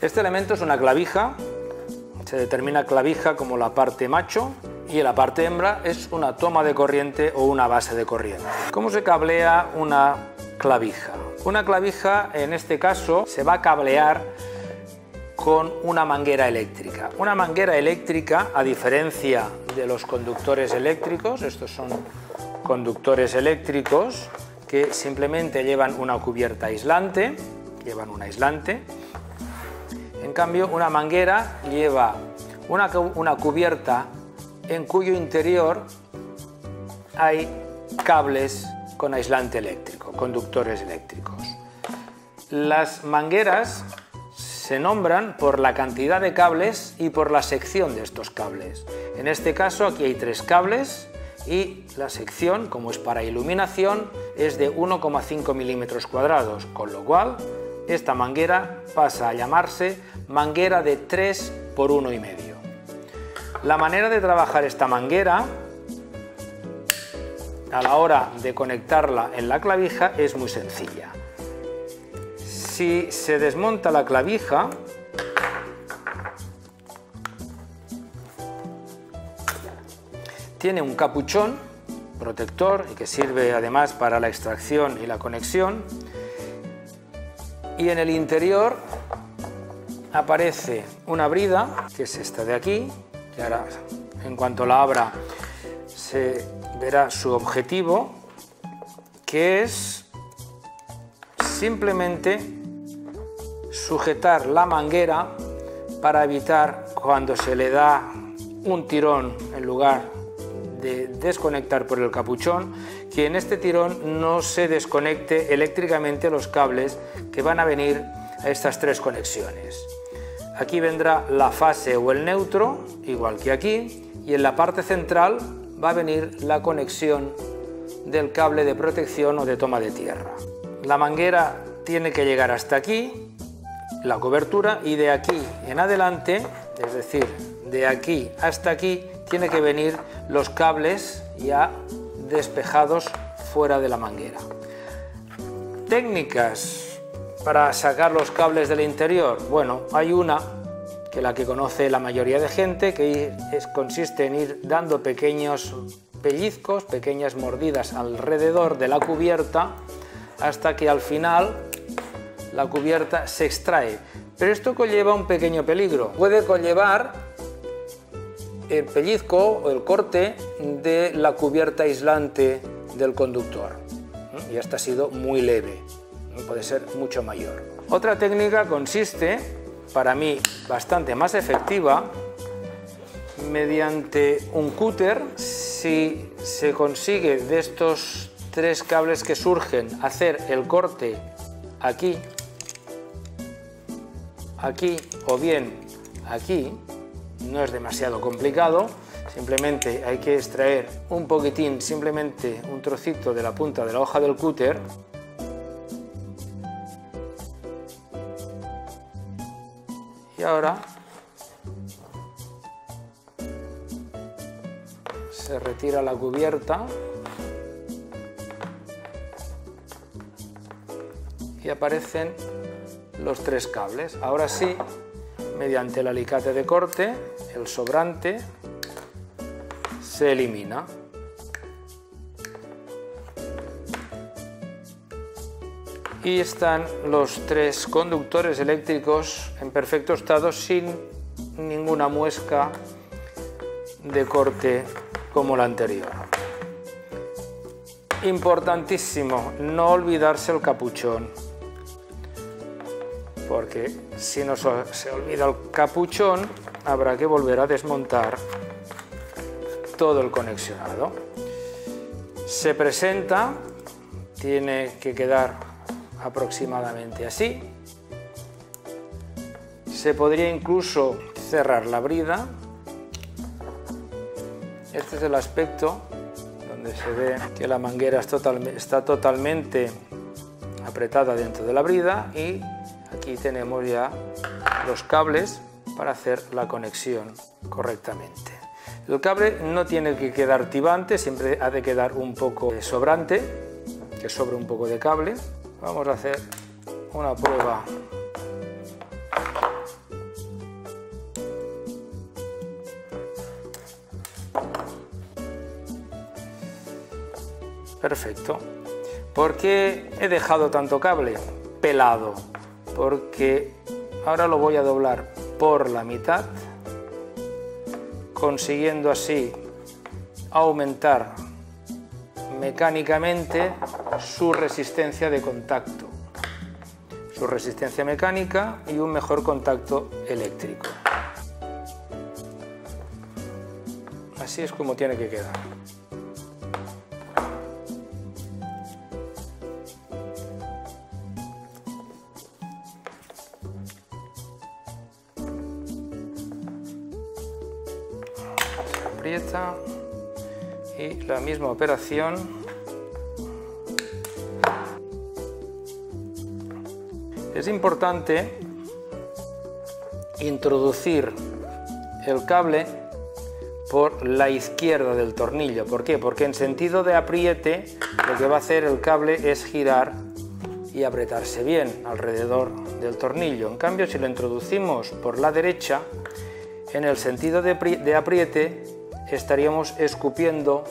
Este elemento es una clavija, se determina clavija como la parte macho y la parte hembra es una toma de corriente o una base de corriente. ¿Cómo se cablea una clavija? Una clavija en este caso se va a cablear con una manguera eléctrica. Una manguera eléctrica, a diferencia de los conductores eléctricos, estos son conductores eléctricos que simplemente llevan una cubierta aislante, llevan un aislante. Cambio, una manguera lleva una, una cubierta en cuyo interior hay cables con aislante eléctrico, conductores eléctricos. Las mangueras se nombran por la cantidad de cables y por la sección de estos cables. En este caso aquí hay tres cables y la sección, como es para iluminación, es de 1,5 milímetros cuadrados, con lo cual esta manguera pasa a llamarse manguera de 3 por 1,5. La manera de trabajar esta manguera a la hora de conectarla en la clavija es muy sencilla. Si se desmonta la clavija, tiene un capuchón protector y que sirve además para la extracción y la conexión y en el interior aparece una brida que es esta de aquí y ahora en cuanto la abra se verá su objetivo que es simplemente sujetar la manguera para evitar cuando se le da un tirón en lugar de desconectar por el capuchón, que en este tirón no se desconecte eléctricamente los cables que van a venir a estas tres conexiones. Aquí vendrá la fase o el neutro, igual que aquí, y en la parte central va a venir la conexión del cable de protección o de toma de tierra. La manguera tiene que llegar hasta aquí, la cobertura, y de aquí en adelante, es decir, de aquí hasta aquí, tiene que venir los cables ya despejados fuera de la manguera. Técnicas para sacar los cables del interior? Bueno, hay una que la que conoce la mayoría de gente, que consiste en ir dando pequeños pellizcos, pequeñas mordidas alrededor de la cubierta, hasta que al final la cubierta se extrae. Pero esto conlleva un pequeño peligro. Puede conllevar el pellizco o el corte de la cubierta aislante del conductor. Y esta ha sido muy leve puede ser mucho mayor. Otra técnica consiste, para mí bastante más efectiva, mediante un cúter, si se consigue de estos tres cables que surgen hacer el corte aquí, aquí o bien aquí, no es demasiado complicado, simplemente hay que extraer un poquitín, simplemente un trocito de la punta de la hoja del cúter ahora se retira la cubierta y aparecen los tres cables. Ahora sí, mediante el alicate de corte, el sobrante se elimina. Y están los tres conductores eléctricos en perfecto estado sin ninguna muesca de corte como la anterior. Importantísimo, no olvidarse el capuchón, porque si no se olvida el capuchón habrá que volver a desmontar todo el conexionado. Se presenta, tiene que quedar aproximadamente así. Se podría incluso cerrar la brida. Este es el aspecto donde se ve que la manguera está totalmente apretada dentro de la brida y aquí tenemos ya los cables para hacer la conexión correctamente. El cable no tiene que quedar tibante, siempre ha de quedar un poco sobrante, que sobre un poco de cable vamos a hacer una prueba. Perfecto. ¿por qué he dejado tanto cable pelado? porque ahora lo voy a doblar por la mitad consiguiendo así aumentar mecánicamente su resistencia de contacto, su resistencia mecánica y un mejor contacto eléctrico. Así es como tiene que quedar. aprieta y la misma operación es importante introducir el cable por la izquierda del tornillo. ¿Por qué? Porque en sentido de apriete lo que va a hacer el cable es girar y apretarse bien alrededor del tornillo. En cambio, si lo introducimos por la derecha, en el sentido de apriete estaríamos escupiendo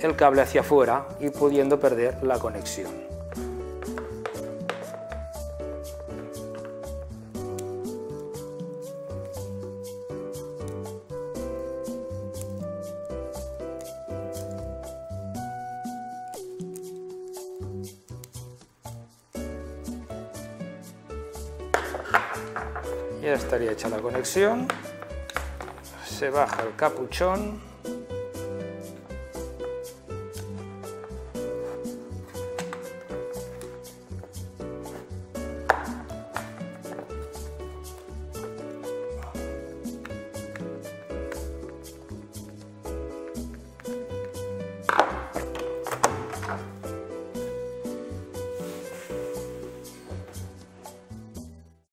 el cable hacia afuera y pudiendo perder la conexión. Ya estaría hecha la conexión se baja el capuchón.